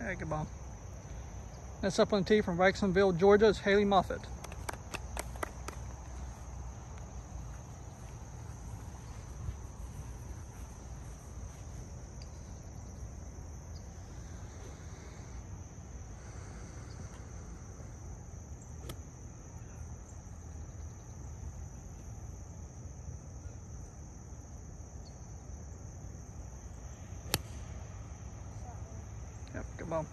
Yeah, good bomb. That's up on the tee from Wrightsonville, Georgia. It's Haley Moffett. Yep, come on.